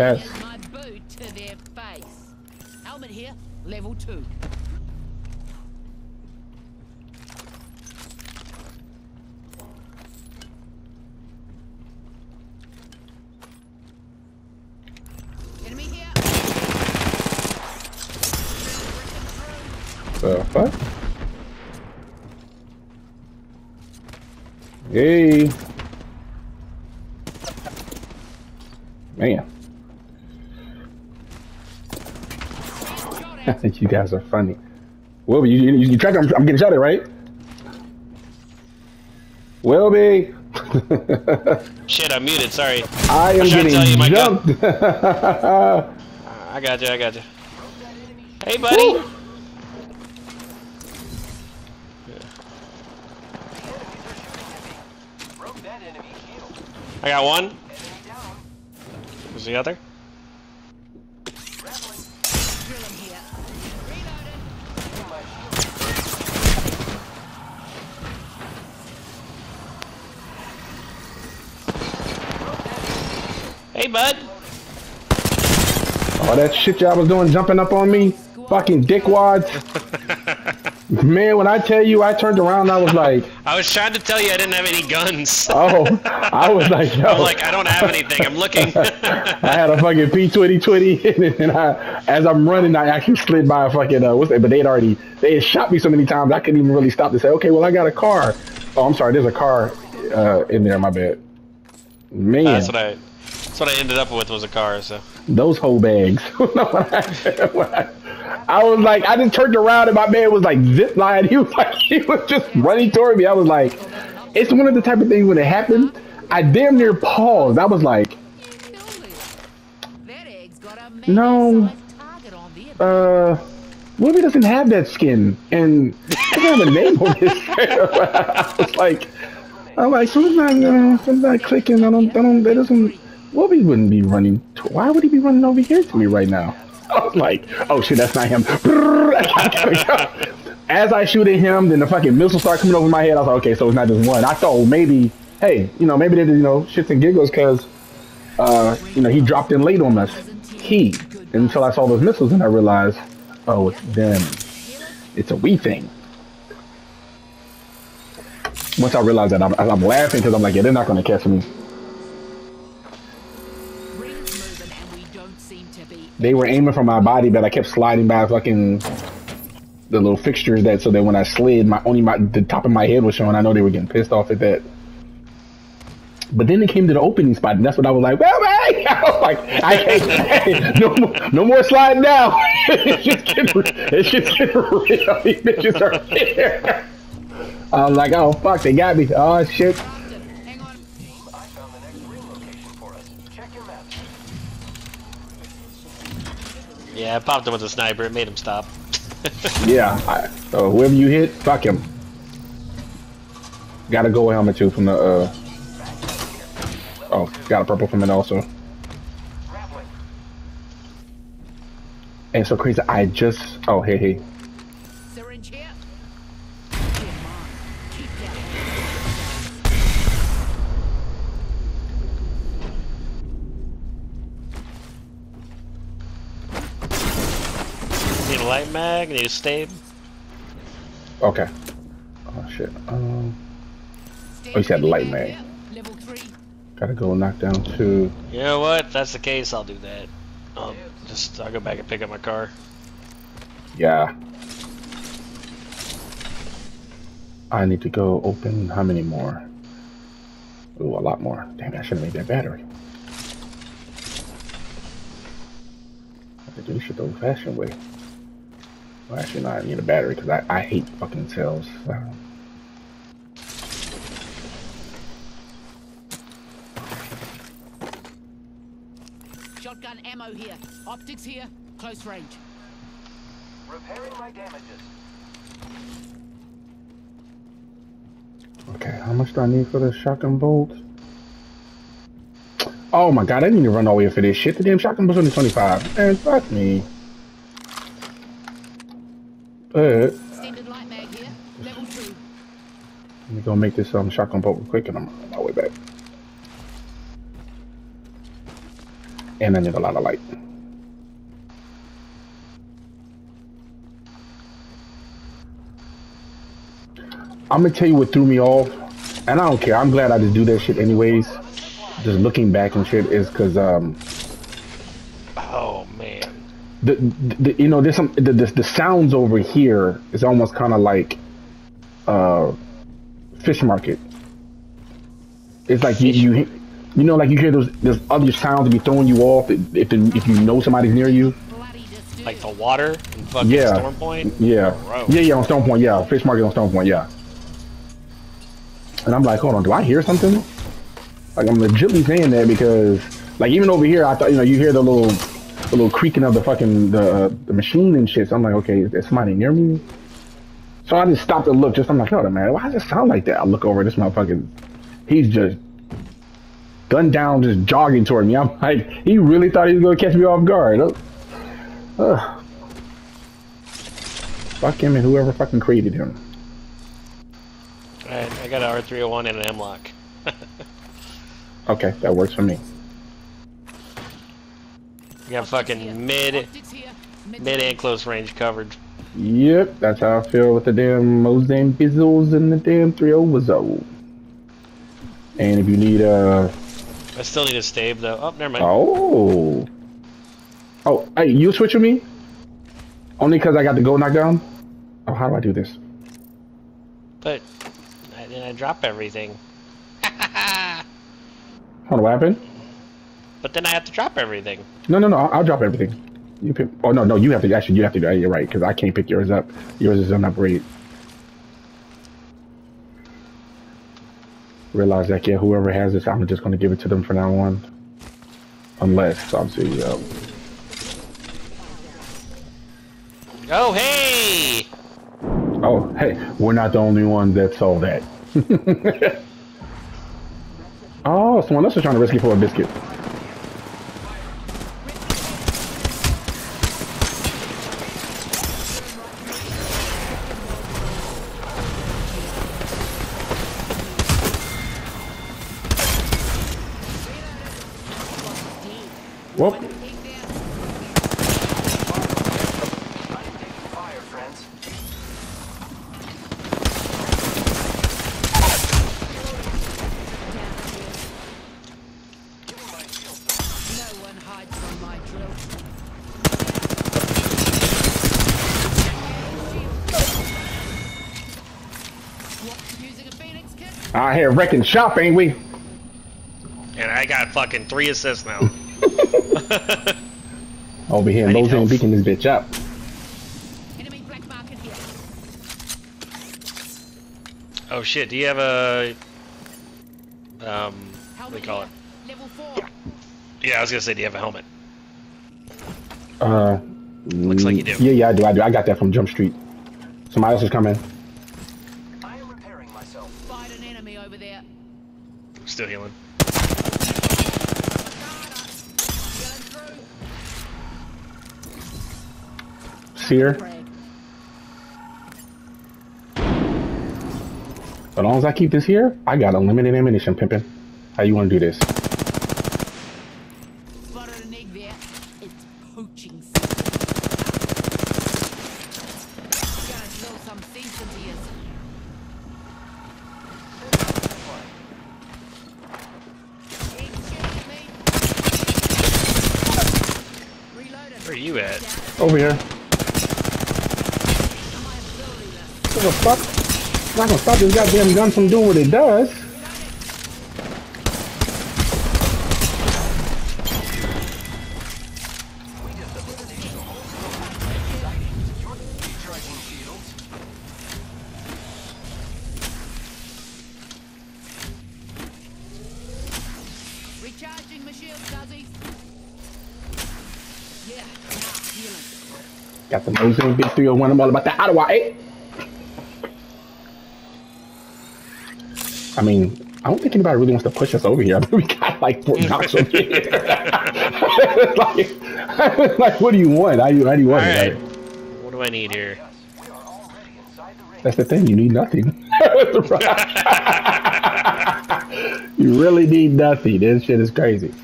Yes. my boot to their face. Helmet here, level two. Enemy here. The fuck? Hey. Man. You guys are funny. Wilby, you, you, you track I'm, I'm getting shot at, right? Wilby! Shit, I'm muted. Sorry. I am to getting you, my jumped. I got you. I got you. Hey, buddy. I got one. Who's the other? Hey, bud. All that shit y'all was doing, jumping up on me, fucking dickwads. Man, when I tell you, I turned around, and I was like, I was trying to tell you I didn't have any guns. oh, I was like, yo. I'm like, I don't have anything. I'm looking. I had a fucking P2020, and I, as I'm running, I actually slid by a fucking, uh, what's that? But they had already, they had shot me so many times, I couldn't even really stop to say, okay, well, I got a car. Oh, I'm sorry, there's a car uh, in there, my bad. Man, that's what I. What I ended up with was a car. So those whole bags. I- was like, I just turned around and my man was like zip line. He was like, he was just running toward me. I was like, it's one of the type of things when it happened. I damn near paused. I was like, No. uh, Wilby doesn't have that skin, and I don't have a name on his. I was like, I'm like, something's not, uh, something's not clicking. I don't, I don't, that doesn't. Wilby wouldn't be running. To, why would he be running over here to me right now? I was like, oh shit, that's not him. As I shoot at him, then the fucking missiles start coming over my head. I was like, okay, so it's not just one. I thought maybe, hey, you know, maybe they did, you know, shits and giggles because, uh, you know, he dropped in late on us. He until I saw those missiles and I realized, oh, it's them. It's a wee thing. Once I realized that, I'm, I'm laughing because I'm like, yeah, they're not going to catch me. They were aiming for my body, but I kept sliding by fucking the little fixtures that so that when I slid, my only my the top of my head was showing. I know they were getting pissed off at that. But then it came to the opening spot, and that's what I was like, well, man, I was like, I can't, no more, no more sliding down. it's just getting, it's just getting real. These bitches are here. I was like, oh fuck, they got me. Oh shit. Yeah, I popped him with a sniper. It made him stop. Yeah. I, so whoever you hit, fuck him. Got a gold helmet too from the. uh Oh, got a purple from it also. And so crazy. I just. Oh, hey, hey. Mag. Need a stave. Okay. Oh shit. Um, Oh, you said light mag. here. Level three. gotta go knock down two. You know what? If that's the case, I'll do that. I'll just I'll go back and pick up my car. Yeah. I need to go open how many more? Ooh, a lot more. Damn, I should have made that battery. I could do this shit the old-fashioned way. Well, actually, no, I need a battery because I, I hate fucking cells. So. Shotgun ammo here. Optics here. Close range. Repairing my damages. Okay, how much do I need for the shotgun bolt? Oh my god, I didn't even run all the way for this shit. The damn shotgun was only 25. Man, fuck me. But Extended light mag here. Level two. let me go make this um shotgun bolt real quick and I'm on my way back. And I need a lot of light. I'm gonna tell you what threw me off, and I don't care. I'm glad I just do that shit anyways. Just looking back and shit is because um. The, the you know there's some the the, the sounds over here is almost kind of like uh fish market. It's like you, you you know like you hear those there's other sounds that be throwing you off if if, if you know somebody's near you. Like the water in fucking Yeah. Storm Point? Yeah. Gross. Yeah, yeah, on Storm Point, yeah. Fish market on Storm Point, yeah. And I'm like, hold on, do I hear something? Like I'm legitly saying that because like even over here I thought you know you hear the little the little creaking of the fucking the uh, the machine and shit. So I'm like, okay, is there somebody near me? So I just stopped and looked. Just I'm like, hold on, man, why does it sound like that? I look over, this motherfucker, he's just gun down, just jogging toward me. I'm like, he really thought he was gonna catch me off guard. Ugh. Ugh. Fuck him and whoever fucking created him. Alright, I got an R301 and an Hemlok. Okay, that works for me. You got fucking mid, mid and close range covered. Yep, that's how I feel with the damn Mozambique Bizzles and the damn 3 Wizzo. And if you need uh I still need a stave though. Oh, never mind. oh oh hey you switch with me only because I got the gold knockdown. Oh, how do I do this? But I, then I drop everything. Hold on, what happened? But then I have to drop everything. No, no, no. I'll, I'll drop everything. You pick. Oh no, no. You have to actually. You have to. do You're right because I can't pick yours up. Yours is unupgraded. Realize that yeah, whoever has this, I'm just gonna give it to them from now on. Unless obviously, uh, Oh, hey! oh hey, we're not the only ones that saw that. oh, someone else is trying to risk it for a biscuit. Out here wrecking shop, ain't we? And I got fucking three assists now. Over here, I need Mozambique help. beating this bitch up. Enemy black market here. oh shit, do you have a... Um, what do Helmet you call it? Level four. Yeah, I was gonna say, do you have a helmet? Uh, Looks like you do. Yeah, yeah, I do. I do. I got that from Jump Street. Somebody else is coming. I am repairing myself. Fight an enemy over there. Still healing. Frag. As long as I keep this here, I got unlimited ammunition, pimpin'. How you want to do this? Spotted an egg there. It's poaching season. Gonna drill some sense into you. Egg shooting me. Reloaded. Where are you at? Over here. My ability What the fuck? Not gonna stop this goddamn gun from doing what it does. We just eliminated a whole squad. You're recharging my shield, Duzzy. Yeah, now healing. Got the Mozambique 301. I'm all about that. How do I? I mean, I don't think anybody really wants to push us over here. I mean, we got like four knocks over here. like, like, what do you want? How do you, how do you want Alright. it? Like, What do I need here? We are already inside the ring. That's the thing. You need nothing. you really need nothing. This shit is crazy.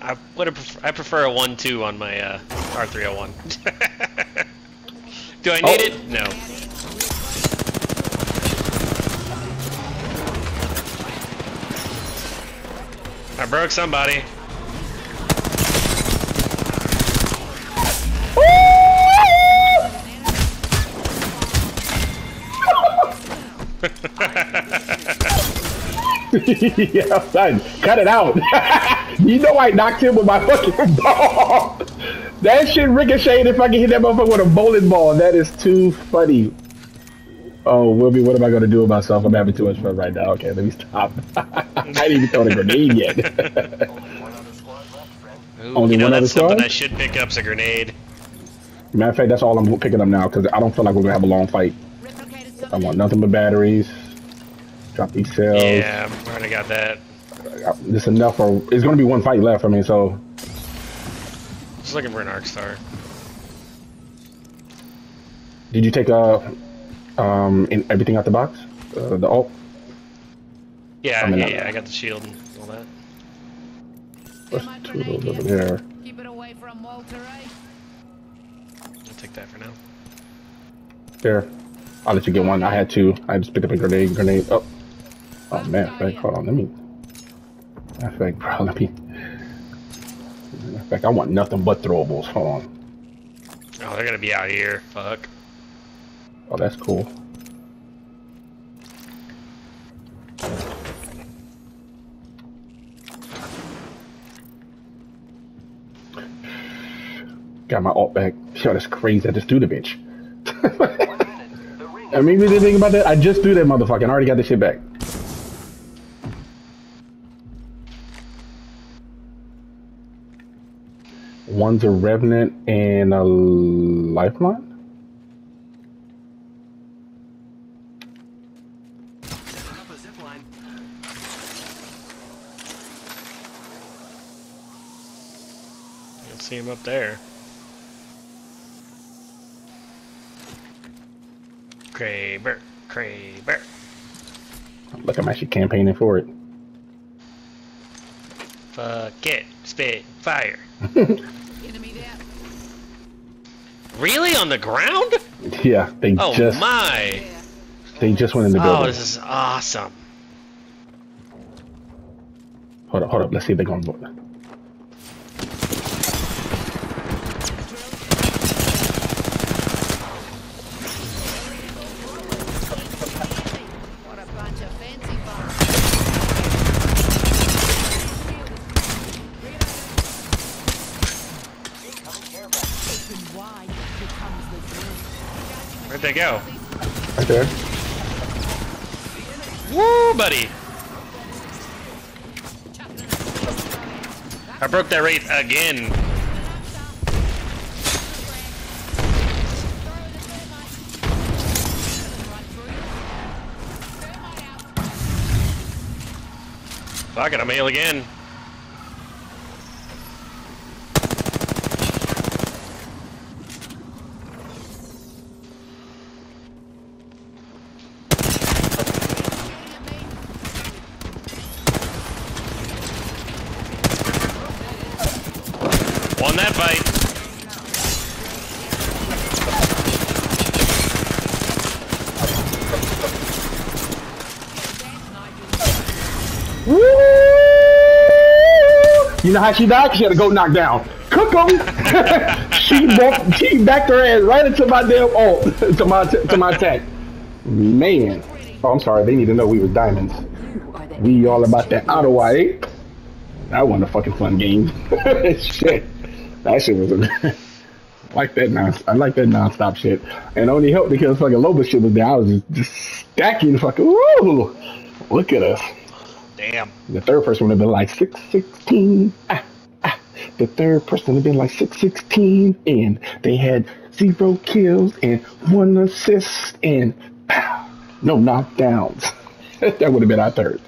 I would I prefer a one-two on my uh, R301. Do I need Oh. it? No. I broke somebody. yeah, son, cut it out. you know I knocked him with my fucking ball. that shit ricocheted if I can hit that motherfucker with a bowling ball. That is too funny. Oh, Wilby, what am I gonna do with myself? I'm having too much fun right now. Okay, let me stop. I didn't even throw the grenade yet. Only one other squad left, friend. Ooh, Only you know one other that's something squad? I should pick up's a grenade. Matter of fact, that's all I'm picking up now because I don't feel like we're gonna have a long fight. I want nothing but batteries. Drop these cells. Yeah, I already got that. This enough for. It's gonna be one fight left. I mean, so Just looking for an arc star. Did you take uh um in everything out the box? Uh, the alt. Yeah, I mean, yeah, yeah, I got the shield and all that. What's my two of those over here. there? Keep it away from Walter, eh? I'll take that for now. There. I'll let you get one. I had two. I just picked up a grenade. Grenade. Oh. Oh man. Fact, hold on. Let me. Matter of fact, bro. Let me. Matter of fact, I want nothing but throwables. Hold on. Oh, they're gonna be out here. Fuck. Oh, that's cool. Got my alt back. Yo, that's crazy. I just threw the bitch. I mean, we didn't think about that. I just threw that motherfucker I already got the shit back. One's a revenant and a lifeline. Setting up a zip line. You'll see him up there. Kraber, Kraber. Look, I'm actually campaigning for it. Fuck it. Spit fire. Enemy there. Really? On the ground? Yeah, they Oh just my. They just went in the oh, building. Oh, this is awesome. Hold up, hold up. Let's see if they're gonna vote. They go? Right there. Woo, buddy. I broke that rate again. Fuck it, I'm ill again. Won that fight. Woo! You know how she died? She had to go knock down. Cook 'em. she she backed her ass right into my damn oh, ult, to my to my attack. Man. Oh, I'm sorry. They need to know we were diamonds. We all about that auto wide. Eh? That wasn't a fucking fun game. shit. That shit was a I like that non I like that non-stop shit. And only helped because fucking Loba shit was there. I was just, just stacking fucking woo! Look at us. Damn. The third person would have been like 616. Ah, ah. The third person would have been like 616. And they had zero kills and one assist and no knockdowns. that would have been our third.